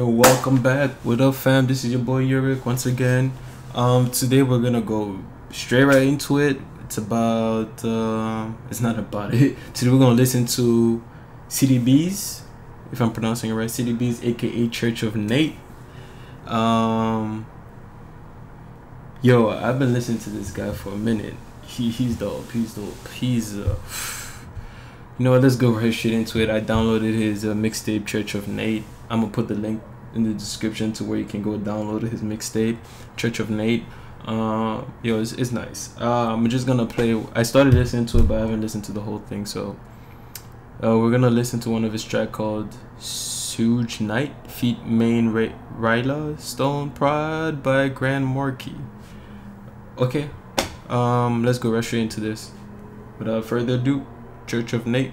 Yo, welcome back. What up, fam? This is your boy Yurik once again. Um, today we're gonna go straight right into it. It's about uh, it's not about it. Today we're gonna listen to Siddy Beez, if I'm pronouncing it right. Siddy Beez, aka Church of Nate. Um, yo, I've been listening to this guy for a minute. He he's dope. He's dope. He's uh, you know what? Let's go right straight into it. I downloaded his uh, mixtape Church of Nate. I'm gonna put the link in the description to where you can go download his mixtape Church of Nate. Uh, yo, it's, it's nice. Uh, I'm just gonna play. I started listening to it, but I haven't listened to the whole thing. So uh, we're gonna listen to one of his track called Suge Knight, feat Main Ra- Ryla Stone Pride by Grand Marquis. Okay, um, let's go right straight into this. Without further ado, Church of Nate.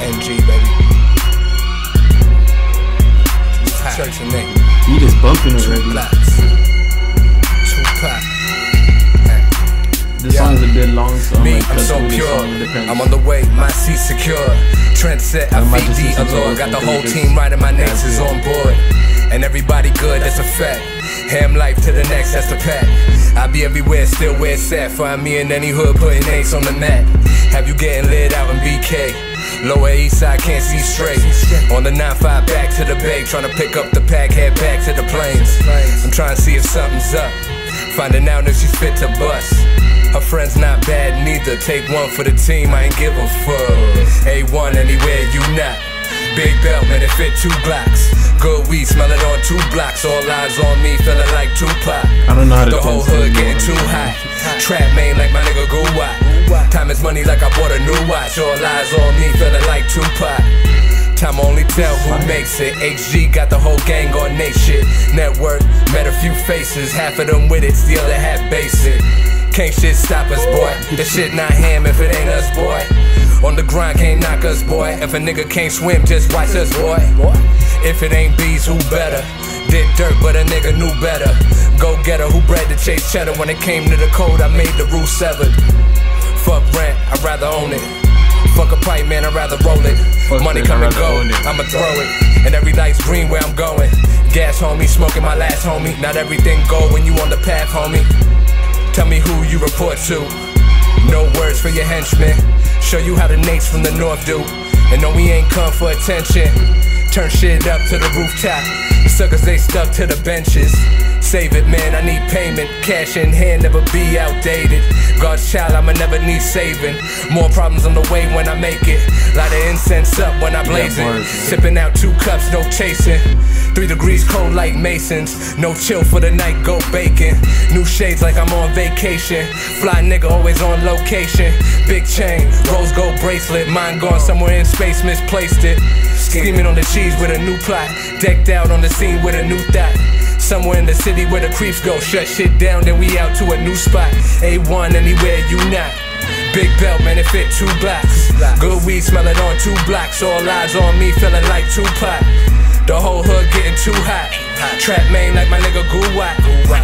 NG, baby. Church and Nate. Beat is bumping Two already. Tupac. This Yeah. song's a bit long, so I Me, might I'm so this pure. song. I'm on the way, my seat secure. Trend set, I I might feed the allure. Got the whole team riding my necks is on board. And everybody good, that's a fact. Ham life to the next, that's the pack. I be everywhere, still where it's at. Find me in any hood, putting ace on the map. Have you getting lit out in BK? Lower east side, can't see straight. On the 9-5 back to the bay, trying to pick up the pack, head back to the plains. I'm trying to see if something's up. Finding out if she's fit to bust. Her friend's not bad neither. Take one for the team, I ain't give a fuck. A1 anywhere you not. Big belt, man, it fit two blocks. Good weed, smell it on two blocks. All eyes on me, feeling like Tupac. I don't know how to The whole hood getting too hot. Trap main like my nigga Guwat. Time is money like I bought a new watch. All eyes on me, feeling like Tupac. Time only tell who makes it. HG got the whole gang on they shit. Network, met a few faces. Half of them with it, the other half basic. Can't shit stop us, boy. The shit not ham if it ain't us, boy. On the grind, can't knock us, boy. If a nigga can't swim, just watch us, boy. If it ain't bees, who better? Did dirt, but a nigga knew better. Go getter, who bred to chase cheddar. When it came to the code, I made the rule severed. Fuck rent, I'd rather own it. Fuck a pipe, man, I'd rather roll it. Fuck Money come and go. I'ma throw it. And every light's green where I'm going. Gas, homie, smoking my last homie. Not everything go when you on the path, homie. Tell me who you report to. No words for your henchmen. Show you how the Nates from the north do. And no, we ain't come for attention. Turn shit up to the rooftop. Suckers, they stuck to the benches. Save it, man, I need payment. Cash in hand, never be outdated. God's child, I'ma never need saving. More problems on the way when I make it. Light of incense up when I blaze it. Sipping out two cups, no chasing. Three degrees cold like Masons. No chill for the night, go baking. New shades like I'm on vacation. Fly nigga always on location. Big chain, rose gold bracelet. Mine gone somewhere in space, misplaced it. Scheming on the cheese with a new plot. Decked out on the scene with a new thought. Somewhere in the city where the creeps go. Shut shit down, then we out to a new spot. A1 anywhere you not. Big belt, man, it fit two blocks. Good weed smelling on two blocks. All eyes on me, feeling like Tupac. The whole hood getting too hot. Trap main like my nigga Guwat.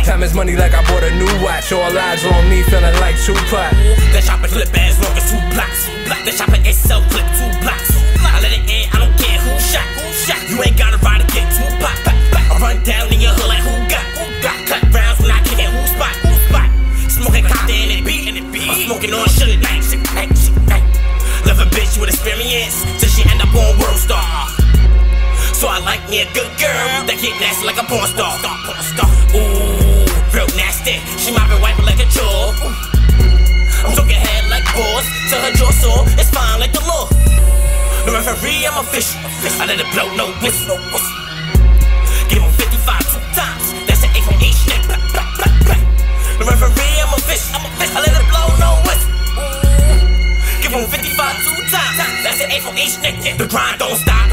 Time is money like I bought a new watch. All eyes on me, feeling like Tupac. The chopper flip as long as two blocks. The chopper itself flip two blocks. I let it in, I don't care who shot. You ain't gotta ride to get two pop. I run down me a good girl that get nasty like a porn star. Porn star. Ooh, real nasty. She might be wiping like a chore. I'm talking head like boars. Till her jaw sore, it's fine like the law. The referee, I'm official. I let it blow, no whistle. Give him 55 two times. That's an A from each neck. The referee, I'm official. I let it blow, no whistle. Give him 55 two times. That's an A from each neck. The grind don't stop.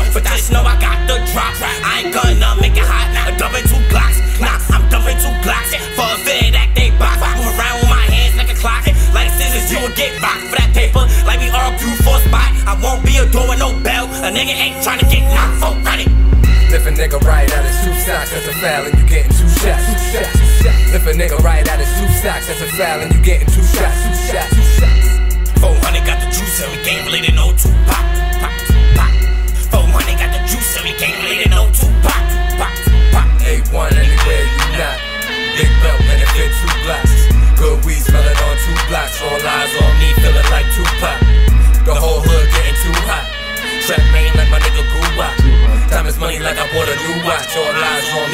Nigga ain't trying to get knocked for running. If a nigga right out his two socks, that's a foul and you getting two shots. Two shots. If a nigga right out his two socks, that's a foul and you getting two shots.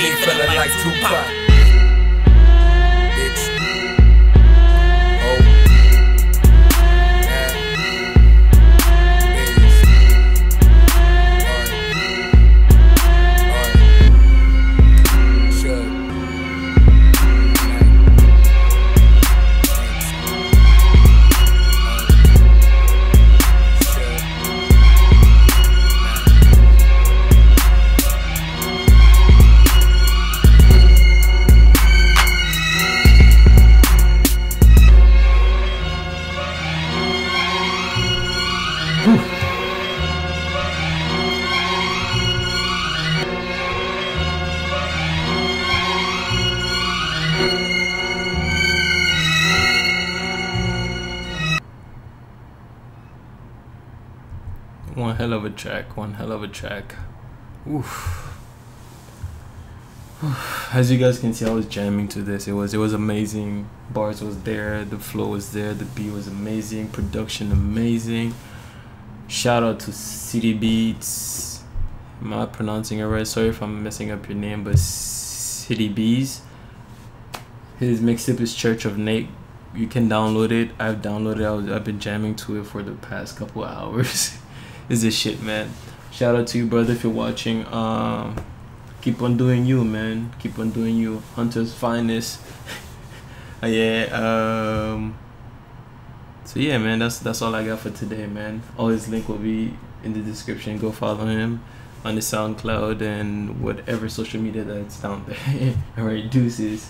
Me, feeling like Tupac. One hell of a track. One hell of a track. Oof. As you guys can see, I was jamming to this. It was it was amazing. Bars was there, the flow was there, the beat was amazing, production amazing. Shout out to City Beats. Am I pronouncing it right? Sorry if I'm messing up your name, but Siddy Beez. His mixtape is Church of Nate. You can download it. I've downloaded. it. I was, I've been jamming to it for the past couple hours. Is this shit, man? Shout out to you, brother, if you're watching. Um, keep on doing you, man. Keep on doing you. Hunter's finest. Uh, yeah. Um. So yeah, man. That's that's all I got for today, man. All his link will be in the description. Go follow him on the SoundCloud and whatever social media that's down there. Alright, deuces.